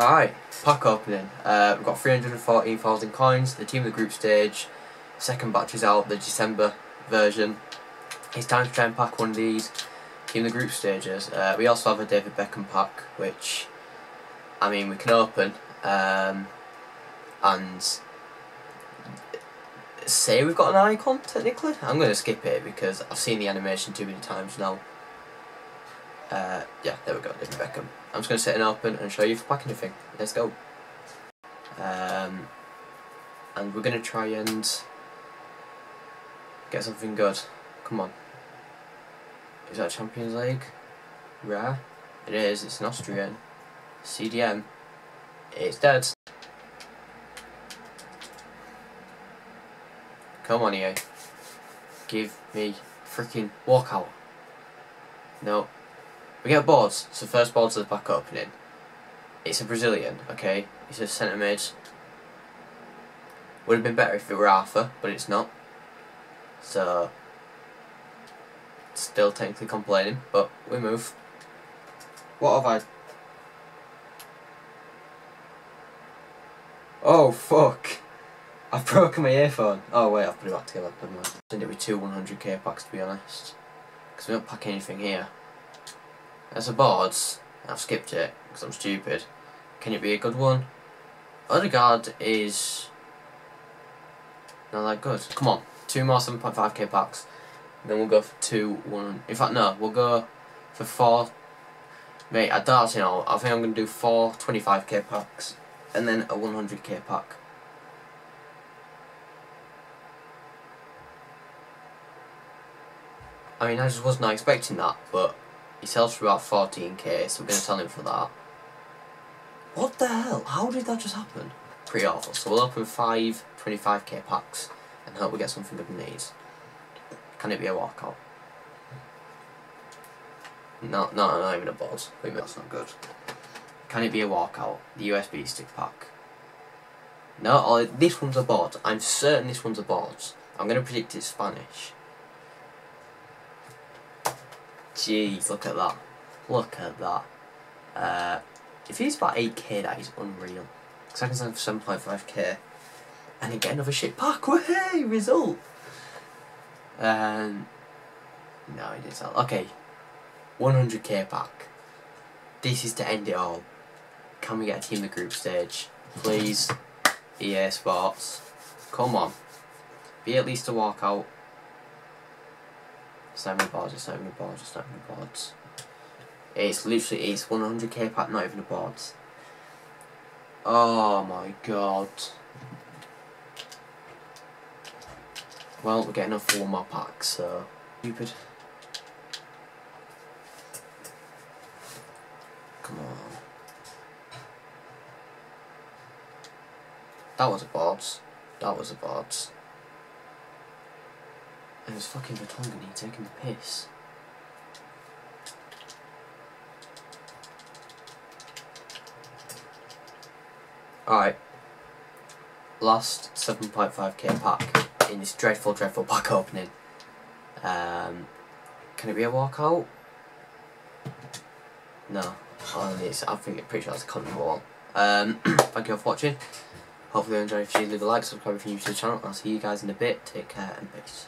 Alright, pack opening. Uh, we've got 314,000 coins, the team of the group stage, second batch is out, the December version. It's time to try and pack one of these team of the group stages. Uh, we also have a David Beckham pack, which, I mean, we can open, um, and say we've got an icon, technically. I'm going to skip it because I've seen the animation too many times now. Uh, yeah, there we go, David Beckham. I'm just going to set it open and show you if packing anything. Let's go. Um, and we're going to try and get something good. Come on. Is that Champions League? Rare? It is, it's an Austrian. CDM. It's dead. Come on EA. Give me freaking walkout. No, we get boards. So first board's of the back opening. It's a Brazilian, okay? It's a centre mid. Would have been better if it were Arthur, but it's not. So still technically complaining, but we move. What have I Oh fuck! I've broken my earphone. Oh wait, I've put it back together. Never mind. Send it with two 100k packs to be honest. Because we don't pack anything here. There's a boards. I've skipped it because I'm stupid. Can it be a good one? Odegaard is not that good. Come on, two more 7.5k packs. Then we'll go for two one. In fact, no, we'll go for four. Mate, I don't you know. I think I'm gonna do four 25k packs and then a 100k pack. I mean, I just was not expecting that, but he sells for about 14k, so we're going to sell him for that. What the hell? How did that just happen? Pretty awful. So we'll open five 25k packs and hope we get something good in these. Can it be a walkout? No, no, not even a. Wait, that's not good. Can it be a walkout? The USB stick pack. No, oh, this one's a board. I'm certain this one's a board. I'm going to predict it's Spanish. Jeez, look at that. Look at that. Uh, if he's about 8k, that is unreal. Second time for 7.5k. And again, another shit pack. Hey, result! Um, no, he didn't sell. Okay, 100k pack. This is to end it all. Can we get a team the group stage? Please, EA Sports. Come on. Be at least a walkout. Not even boards, it's not even boards, it's not even boards. It's literally, it's 100k pack, not even a boards. Oh my god. Well, we're getting a one more pack, so... Stupid. Come on. That was a boards. That was a boards. And it's fucking Vertonghen taking the piss. Alright. Last 7.5k pack in this dreadful, dreadful pack opening. Um, can it be a walkout? No. Oh, it's, I think, pretty sure it's a Cotton Wall. Um, thank you all for watching. Hopefully you enjoyed. If you leave a like, subscribe if you're new to the channel. I'll see you guys in a bit. Take care and peace.